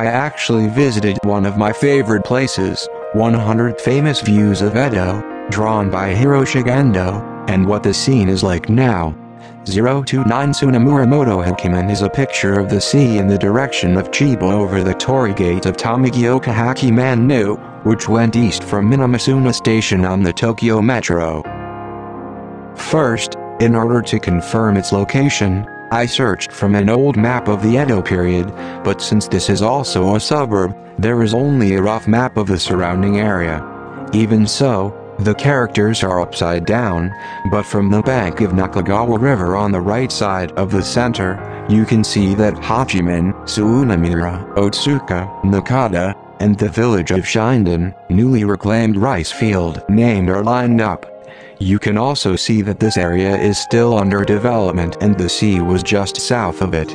I actually visited one of my favorite places, 100 Famous Views of Edo, drawn by Hiroshige Ando, and what the scene is like now. 029 Sunamura Moto is a picture of the sea in the direction of Chiba over the torii gate of Tomigaoka Hachimangu, which went east from Minamisuna Station on the Tokyo Metro. First, in order to confirm its location, I searched from an old map of the Edo period, but since this is also a suburb, there is only a rough map of the surrounding area. Even so, the characters are upside down, but from the bank of Nakagawa River on the right side of the center, you can see that Hachiman, Sunamura, Otsuka, Nakata, and the village of Shinden, newly reclaimed rice field named are lined up. You can also see that this area is still under development and the sea was just south of it.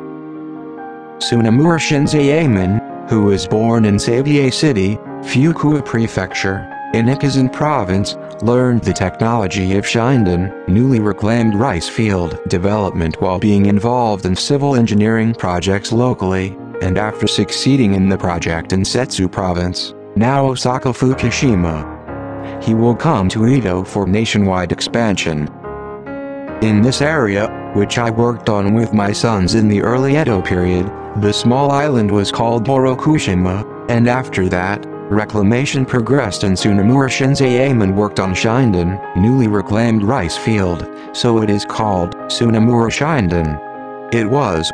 Sunamura Shinzaemon, who was born in Sabae City, Fukui Prefecture, in Echizen Province, learned the technology of Shinden, newly reclaimed rice field development while being involved in civil engineering projects locally, and after succeeding in the project in Settsu Province, now Osaka Fukushima, he will come to Edo for nationwide expansion. In this area, which I worked on with my sons in the early Edo period, the small island was called Borokushima, and after that, reclamation progressed and Sunamura Shinzaemon worked on Shinden, newly reclaimed rice field, so it is called Sunamura Shinden. It was.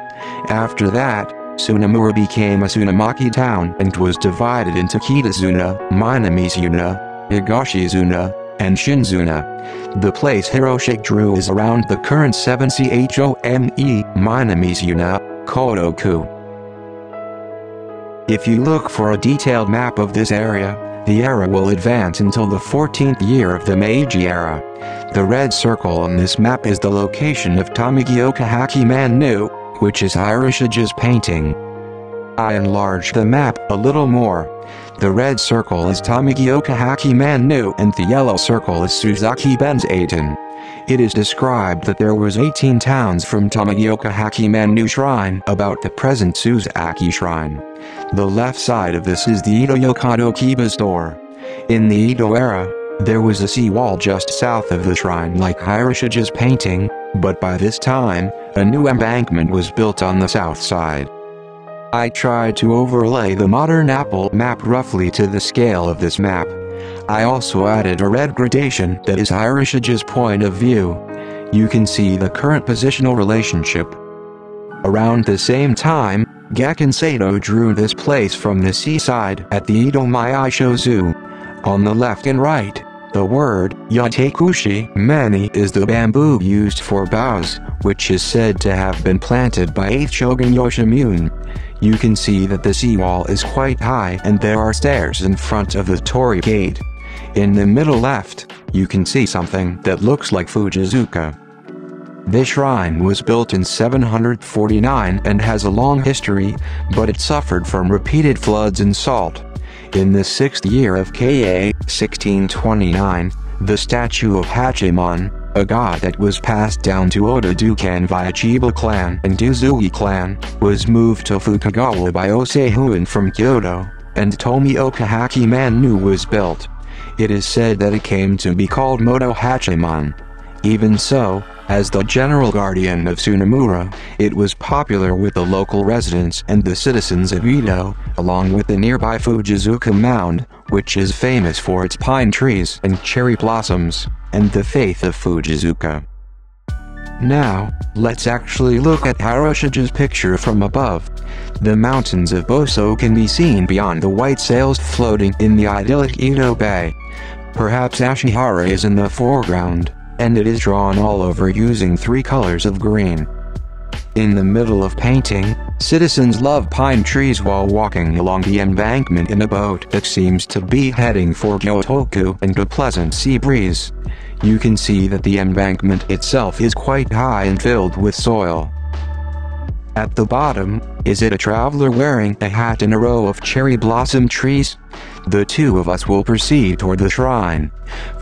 After that, Sunamura became a Sunamachi town and was divided into Kitasuna, Minamisuna, Higashisuna, and Shinsuna. The place Hiroshi drew is around the current 7chome Minamisuna, Kotoku. If you look for a detailed map of this area, the era will advance until the 14th year of the Meiji era. The red circle on this map is the location of Tomigaoka Hachimangu, which is Hiroshige's painting. I enlarged the map a little more. The red circle is Tomigaoka Hachimangu and the yellow circle is Suzaki Benzaiten. It is described that there was 18 towns from Tomigaoka Hachimangu Shrine about the present Suzaki Shrine. The left side of this is the Ito Yokado Kiba store. In the Edo era, there was a seawall just south of the shrine like Hiroshige's painting, but by this time, a new embankment was built on the south side. I tried to overlay the modern Apple map roughly to the scale of this map. I also added a red gradation that is Hiroshige's point of view. You can see the current positional relationship. Around the same time, Gakken Sato drew this place from the seaside at the Edo Meisho Zue. On the left and right, the word Yatekushi mani is the bamboo used for bows, which is said to have been planted by 8th Shogun Yoshimune. You can see that the seawall is quite high and there are stairs in front of the torii gate. In the middle left, you can see something that looks like Fujizuka. This shrine was built in 749 and has a long history, but it suffered from repeated floods and salt. In the sixth year of KA, 1629, the statue of Hachiman, a god that was passed down to Ota Dokan via Chiba clan and Dozui clan, was moved to Fukagawa by Osehuin from Kyoto, and Tomioka Hachimangu was built. It is said that it came to be called Moto Hachiman. Even so, as the general guardian of Sunamura, it was popular with the local residents and the citizens of Edo, along with the nearby Fujizuka Mound, which is famous for its pine trees and cherry blossoms and the faith of Fujizuka. Now, let's actually look at Hiroshige's picture from above. The mountains of Boso can be seen beyond the white sails floating in the idyllic Edo Bay. Perhaps Ashihara is in the foreground, and it is drawn all over using three colors of green. In the middle of painting, citizens love pine trees while walking along the embankment in a boat that seems to be heading for Gyotoku and a pleasant sea breeze you can see that the embankment itself is quite high and filled with soil. At the bottom, is it a traveler wearing a hat in a row of cherry blossom trees? The two of us will proceed toward the shrine.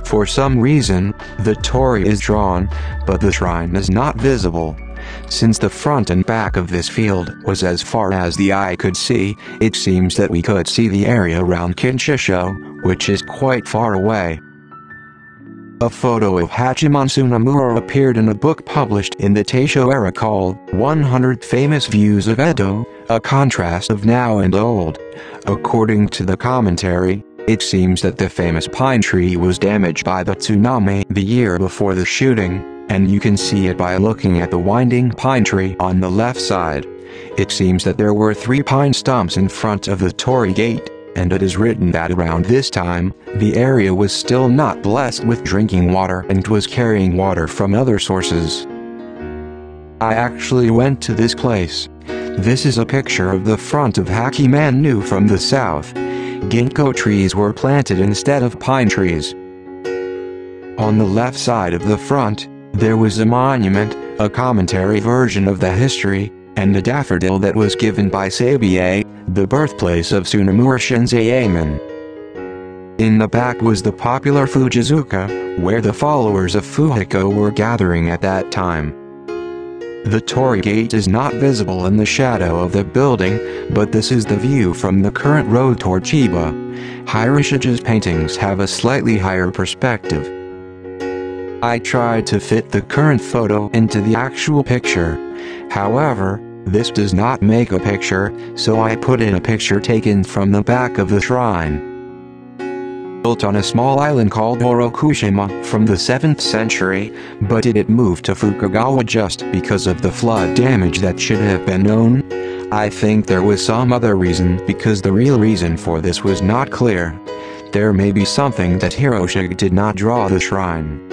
For some reason, the torii is drawn, but the shrine is not visible. Since the front and back of this field was as far as the eye could see, it seems that we could see the area around Kinshisho, which is quite far away. A photo of Hachiman Sunamura appeared in a book published in the Taisho era called 100 Famous Views of Edo, a contrast of now and old. According to the commentary, it seems that the famous pine tree was damaged by the tsunami the year before the shooting, and you can see it by looking at the winding pine tree on the left side. It seems that there were three pine stumps in front of the torii gate, and it is written that around this time, the area was still not blessed with drinking water and was carrying water from other sources. I actually went to this place. This is a picture of the front of Hachimangu from the south. Ginkgo trees were planted instead of pine trees. On the left side of the front, there was a monument, a commentary version of the history, and a daffodil that was given by Sabae, the birthplace of Sunamura Shinzaemon. In the back was the popular Fujizuka, where the followers of Fujiko were gathering at that time. The torii gate is not visible in the shadow of the building, but this is the view from the current road toward Chiba. Hiroshige's paintings have a slightly higher perspective. I tried to fit the current photo into the actual picture. However, this does not make a picture, so I put in a picture taken from the back of the shrine. Built on a small island called Orokushima from the 7th century, but did it had moved to Fukagawa just because of the flood damage that should have been known. I think there was some other reason because the real reason for this was not clear. There may be something that Hiroshige did not draw the shrine.